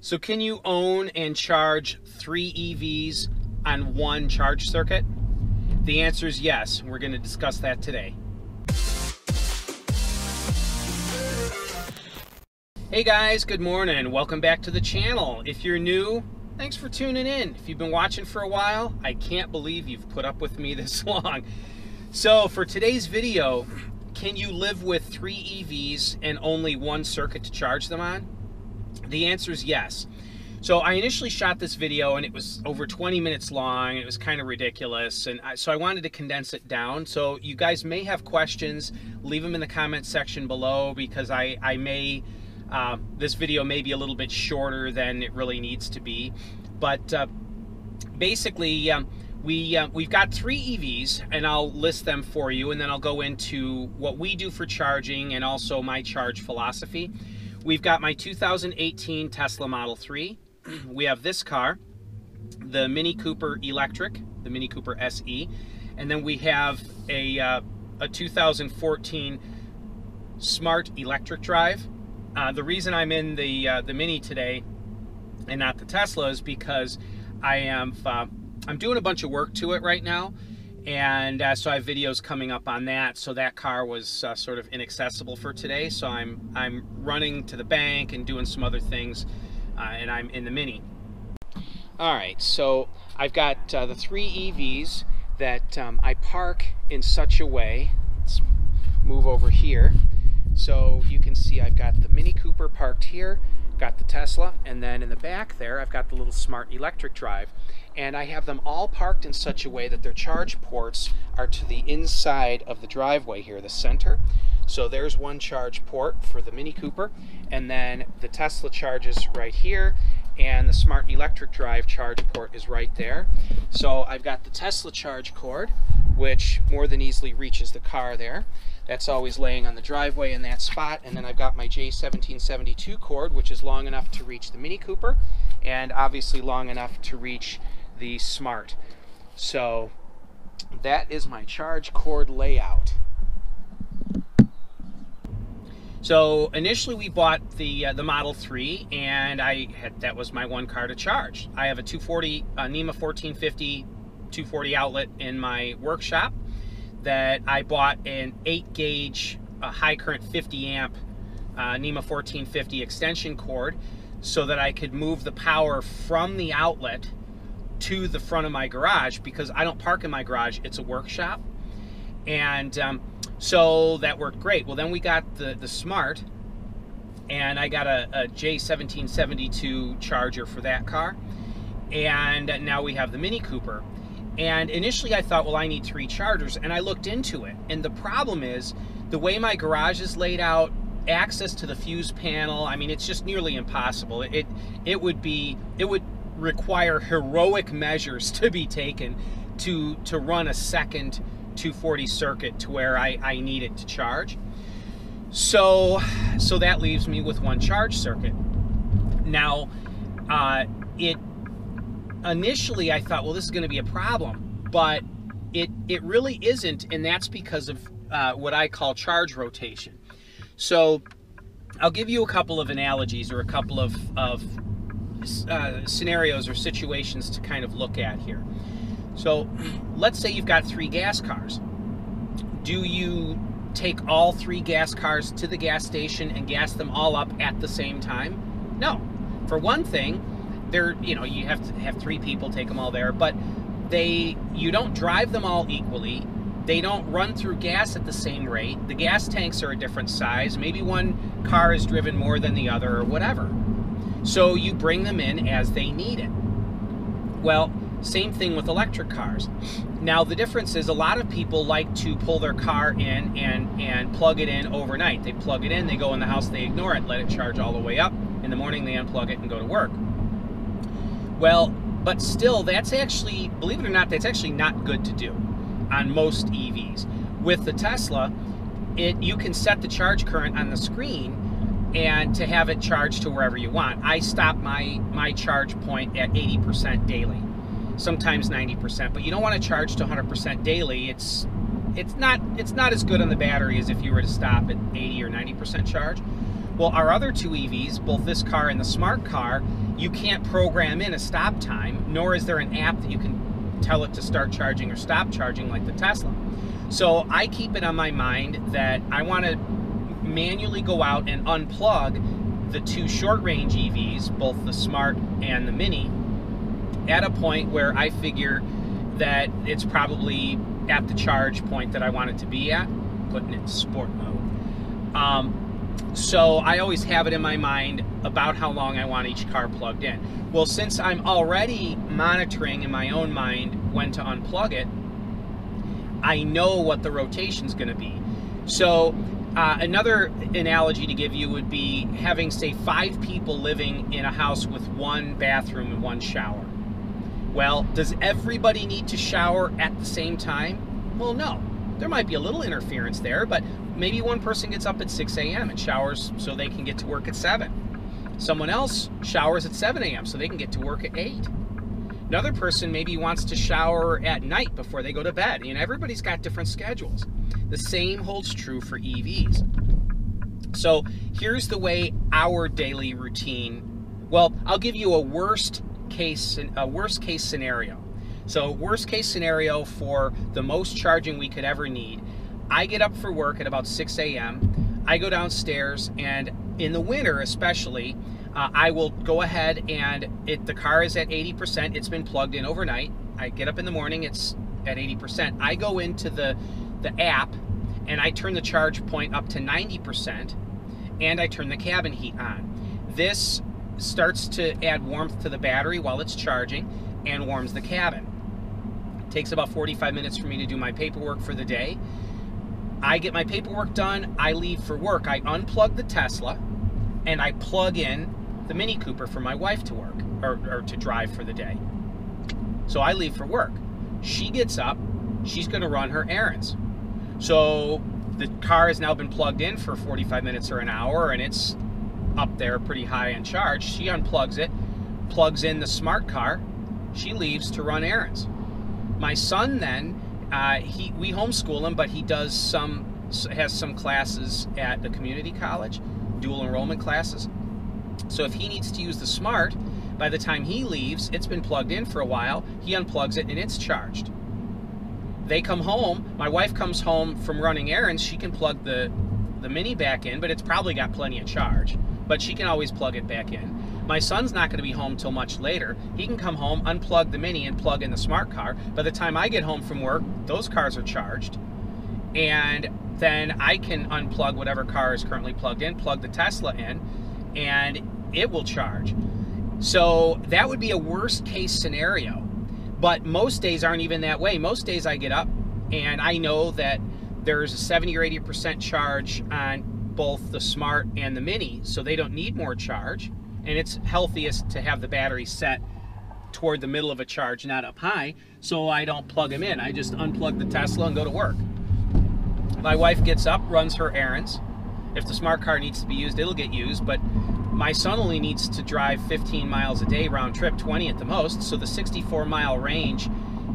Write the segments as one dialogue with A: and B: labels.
A: So can you own and charge three EVs on one charge circuit? The answer is yes. We're going to discuss that today. Hey guys, good morning. Welcome back to the channel. If you're new, thanks for tuning in. If you've been watching for a while, I can't believe you've put up with me this long. So for today's video, can you live with three EVs and only one circuit to charge them on? The answer is yes. So I initially shot this video and it was over 20 minutes long. It was kind of ridiculous. And I, so I wanted to condense it down. So you guys may have questions, leave them in the comments section below because I, I may, uh, this video may be a little bit shorter than it really needs to be. But uh, basically, um, we, uh, we've got three EVs and I'll list them for you and then I'll go into what we do for charging and also my charge philosophy. We've got my 2018 Tesla Model 3. We have this car, the Mini Cooper Electric, the Mini Cooper SE, and then we have a, uh, a 2014 Smart Electric Drive. Uh, the reason I'm in the uh, the Mini today and not the Tesla is because I am uh, I'm doing a bunch of work to it right now and uh, so I have videos coming up on that. So that car was uh, sort of inaccessible for today. So I'm I'm running to the bank and doing some other things, uh, and I'm in the Mini. All right, so I've got uh, the three EVs that um, I park in such a way. Let's move over here. So you can see I've got the Mini Cooper parked here, got the Tesla, and then in the back there I've got the little smart electric drive and I have them all parked in such a way that their charge ports are to the inside of the driveway here, the center. So there's one charge port for the Mini Cooper, and then the Tesla charges right here, and the Smart Electric Drive charge port is right there. So I've got the Tesla charge cord, which more than easily reaches the car there. That's always laying on the driveway in that spot. And then I've got my J1772 cord, which is long enough to reach the Mini Cooper, and obviously long enough to reach the Smart. So that is my charge cord layout. So initially we bought the uh, the Model 3 and I had that was my one car to charge. I have a 240 uh, NEMA 14-50 240 outlet in my workshop that I bought an 8 gauge uh, high current 50 amp uh, NEMA 14-50 extension cord so that I could move the power from the outlet to the front of my garage because I don't park in my garage, it's a workshop. And um, so that worked great. Well, then we got the, the Smart, and I got a a J1772 charger for that car. And now we have the Mini Cooper. And initially I thought, well, I need three chargers. And I looked into it. And the problem is the way my garage is laid out, access to the fuse panel, I mean, it's just nearly impossible. It, it would be, it would require heroic measures to be taken to to run a second 240 circuit to where I, I need it to charge. So so that leaves me with one charge circuit. Now uh, it initially I thought, well, this is going to be a problem, but it it really isn't, and that's because of uh, what I call charge rotation. So I'll give you a couple of analogies or a couple of, of uh, scenarios or situations to kind of look at here. So let's say you've got three gas cars. Do you take all three gas cars to the gas station and gas them all up at the same time? No. For one thing, there you know you have to have three people take them all there, but they you don't drive them all equally. They don't run through gas at the same rate. The gas tanks are a different size. Maybe one car is driven more than the other or whatever. So you bring them in as they need it. Well, same thing with electric cars. Now the difference is a lot of people like to pull their car in and and plug it in overnight. They plug it in, they go in the house, they ignore it, let it charge all the way up. In the morning they unplug it and go to work. Well, but still that's actually, believe it or not, that's actually not good to do on most EVs. With the Tesla, it you can set the charge current on the screen and to have it charged to wherever you want. I stop my, my charge point at 80% daily, sometimes 90%, but you don't want to charge to 100% daily. It's, it's, not, it's not as good on the battery as if you were to stop at 80 or 90% charge. Well, our other two EVs, both this car and the smart car, you can't program in a stop time, nor is there an app that you can tell it to start charging or stop charging like the Tesla. So I keep it on my mind that I want to manually go out and unplug the two short range EVs, both the Smart and the Mini, at a point where I figure that it's probably at the charge point that I want it to be at, putting it in sport mode. Um, so I always have it in my mind about how long I want each car plugged in. Well, since I'm already monitoring in my own mind when to unplug it, I know what the rotation is going to be. So uh, another analogy to give you would be having, say, five people living in a house with one bathroom and one shower. Well, does everybody need to shower at the same time? Well, no. There might be a little interference there, but maybe one person gets up at 6 a.m. and showers so they can get to work at 7. Someone else showers at 7 a.m. so they can get to work at 8. Another person maybe wants to shower at night before they go to bed. Know, everybody's got different schedules. The same holds true for EVs. So here's the way our daily routine. Well, I'll give you a worst case a worst case scenario. So worst case scenario for the most charging we could ever need. I get up for work at about 6 a.m. I go downstairs and in the winter especially, uh, I will go ahead and it the car is at 80%. It's been plugged in overnight. I get up in the morning, it's at 80%. I go into the the app and I turn the charge point up to 90% and I turn the cabin heat on. This starts to add warmth to the battery while it's charging and warms the cabin. Takes about 45 minutes for me to do my paperwork for the day. I get my paperwork done, I leave for work. I unplug the Tesla and I plug in the Mini Cooper for my wife to work or, or to drive for the day. So I leave for work. She gets up, she's going to run her errands. So the car has now been plugged in for 45 minutes or an hour and it's up there pretty high in charge. She unplugs it, plugs in the smart car. She leaves to run errands. My son then, uh, he we homeschool him, but he does some has some classes at the community college, dual enrollment classes. So if he needs to use the smart, by the time he leaves, it's been plugged in for a while. He unplugs it and it's charged. They come home. My wife comes home from running errands. She can plug the the mini back in, but it's probably got plenty of charge but she can always plug it back in. My son's not going to be home till much later. He can come home, unplug the Mini, and plug in the smart car. By the time I get home from work, those cars are charged. And then I can unplug whatever car is currently plugged in, plug the Tesla in, and it will charge. So that would be a worst case scenario. But most days aren't even that way. Most days I get up and I know that there's a 70 or 80% charge on both the Smart and the Mini, so they don't need more charge. And it's healthiest to have the battery set toward the middle of a charge, not up high, so I don't plug them in. I just unplug the Tesla and go to work. My wife gets up, runs her errands. If the smart car needs to be used, it'll get used, but my son only needs to drive 15 miles a day round trip, 20 at the most, so the 64 mile range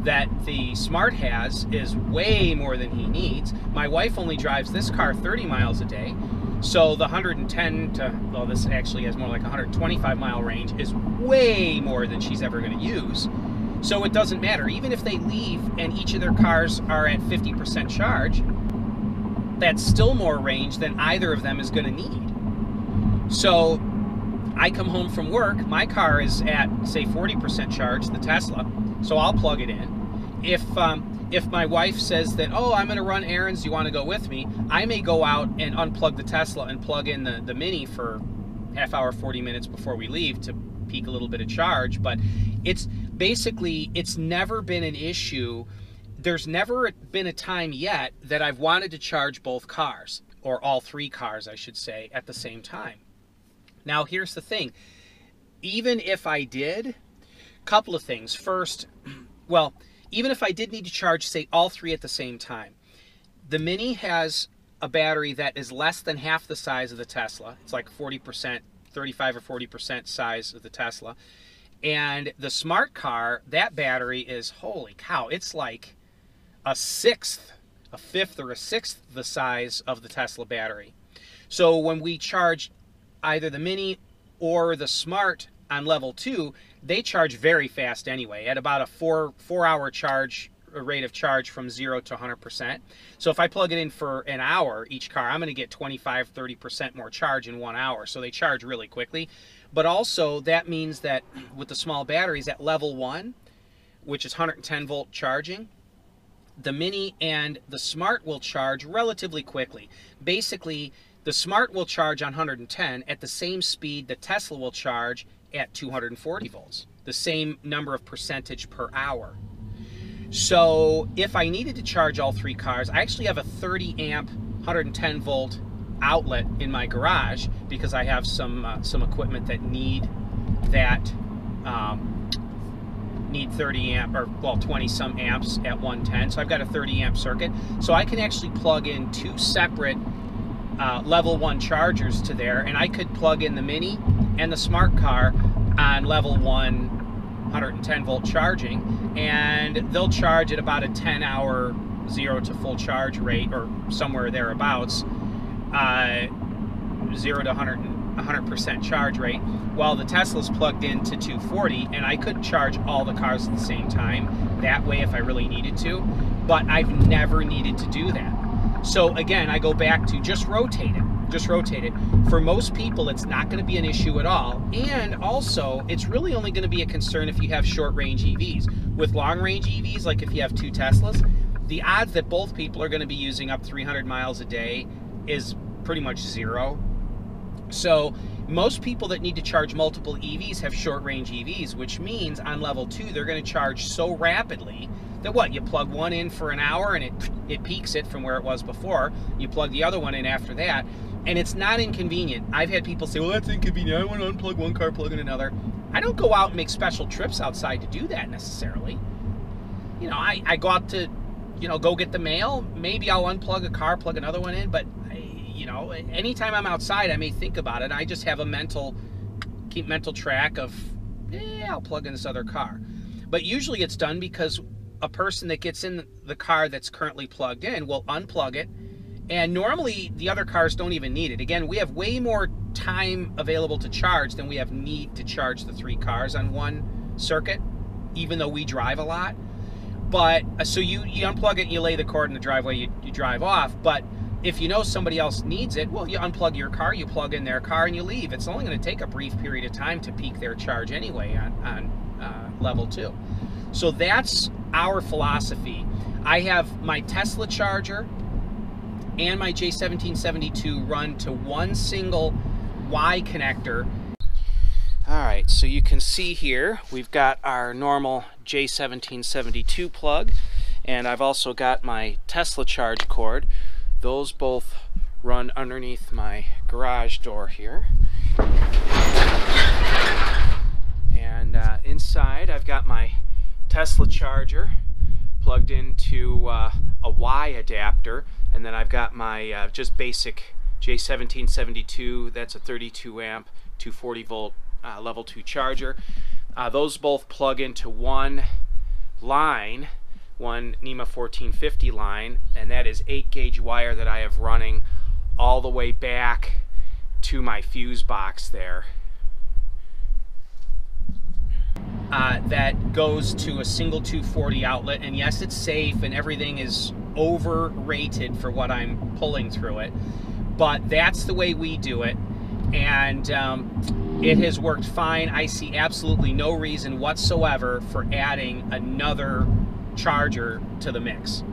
A: that the Smart has is way more than he needs. My wife only drives this car 30 miles a day, so the 110 to, well, this actually has more like 125 mile range is way more than she's ever going to use. So it doesn't matter. Even if they leave and each of their cars are at 50% charge, that's still more range than either of them is going to need. So I come home from work, my car is at, say, 40% charge, the Tesla, so I'll plug it in if um, if my wife says that, oh, I'm going to run errands, you want to go with me? I may go out and unplug the Tesla and plug in the, the Mini for half hour, 40 minutes before we leave to peak a little bit of charge. But it's basically, it's never been an issue. There's never been a time yet that I've wanted to charge both cars, or all three cars, I should say, at the same time. Now, here's the thing. Even if I did, couple of things. First, well, even if I did need to charge, say, all three at the same time, the Mini has a battery that is less than half the size of the Tesla. It's like 40%, 35 or 40% size of the Tesla. And the smart car, that battery is, holy cow, it's like a sixth, a fifth or a sixth the size of the Tesla battery. So when we charge either the Mini or the Smart on level two, they charge very fast anyway, at about a four four hour charge rate of charge from zero to 100%. So if I plug it in for an hour each car, I'm going to get 25, 30% more charge in one hour. So they charge really quickly. But also that means that with the small batteries at level one, which is 110 volt charging, the Mini and the Smart will charge relatively quickly. Basically, the Smart will charge on 110 at the same speed the Tesla will charge at 240 volts, the same number of percentage per hour. So if I needed to charge all three cars, I actually have a 30 amp, 110 volt outlet in my garage because I have some uh, some equipment that need that um, need 30 amp or well 20 some amps at 110 so I've got a 30 amp circuit so I can actually plug in two separate uh, level one chargers to there and I could plug in the mini and the smart car on level one 110 volt charging and they'll charge at about a 10 hour zero to full charge rate or somewhere thereabouts uh, zero to 100 100% charge rate while the Tesla's plugged into 240 and I could charge all the cars at the same time that way if I really needed to but I've never needed to do that. So again I go back to just rotate it just rotate it for most people it's not going to be an issue at all and also it's really only going to be a concern if you have short range EVs with long range EVs like if you have two Teslas the odds that both people are going to be using up 300 miles a day is pretty much zero. So most people that need to charge multiple EVs have short range EVs, which means on level two, they're going to charge so rapidly that what, you plug one in for an hour and it, it peaks it from where it was before. You plug the other one in after that. And it's not inconvenient. I've had people say, well, that's inconvenient. I want to unplug one car, plug in another. I don't go out and make special trips outside to do that necessarily. You know, I, I go out to, you know, go get the mail. Maybe I'll unplug a car, plug another one in, but you know, anytime I'm outside, I may think about it. I just have a mental, keep mental track of, yeah, I'll plug in this other car. But usually it's done because a person that gets in the car that's currently plugged in will unplug it. And normally the other cars don't even need it. Again, we have way more time available to charge than we have need to charge the three cars on one circuit, even though we drive a lot. But uh, so you, you unplug it and you lay the cord in the driveway, you, you drive off. But if you know somebody else needs it, well, you unplug your car, you plug in their car, and you leave. It's only going to take a brief period of time to peak their charge anyway on, on uh, level two. So that's our philosophy. I have my Tesla charger and my J1772 run to one single Y connector. All right, so you can see here, we've got our normal J1772 plug, and I've also got my Tesla charge cord, those both run underneath my garage door here. And uh, inside I've got my Tesla charger plugged into uh, a Y adapter and then I've got my uh, just basic J1772 that's a 32 amp 240 volt uh, level 2 charger. Uh, those both plug into one line one NEMA 14-50 line, and that is 8 gauge wire that I have running all the way back to my fuse box there. Uh, that goes to a single 240 outlet, and yes, it's safe and everything is overrated for what I'm pulling through it, but that's the way we do it, and um, it has worked fine. I see absolutely no reason whatsoever for adding another charger to the mix.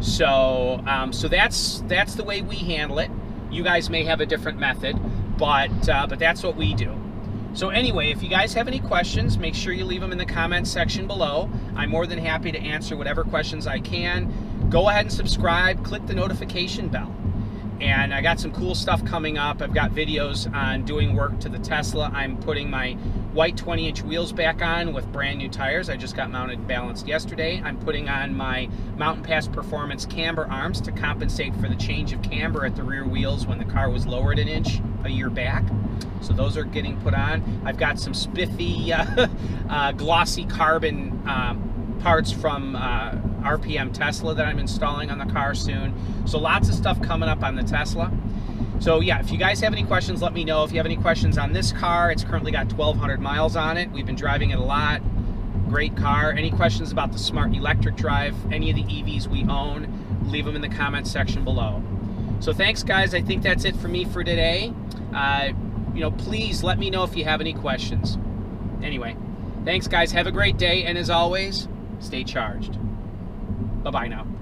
A: So, um, so that's that's the way we handle it. You guys may have a different method, but uh, but that's what we do. So anyway, if you guys have any questions, make sure you leave them in the comments section below. I'm more than happy to answer whatever questions I can. Go ahead and subscribe, click the notification bell and I got some cool stuff coming up. I've got videos on doing work to the Tesla. I'm putting my white 20 inch wheels back on with brand new tires. I just got mounted balanced yesterday. I'm putting on my Mountain Pass Performance camber arms to compensate for the change of camber at the rear wheels when the car was lowered an inch a year back. So those are getting put on. I've got some spiffy uh, uh, glossy carbon um, parts from uh, RPM Tesla that I'm installing on the car soon. So lots of stuff coming up on the Tesla. So yeah, if you guys have any questions, let me know. If you have any questions on this car, it's currently got 1,200 miles on it. We've been driving it a lot. Great car. Any questions about the smart electric drive, any of the EVs we own, leave them in the comments section below. So thanks, guys. I think that's it for me for today. Uh, you know, please let me know if you have any questions. Anyway, thanks, guys. Have a great day, and as always, stay charged. Bye bye now.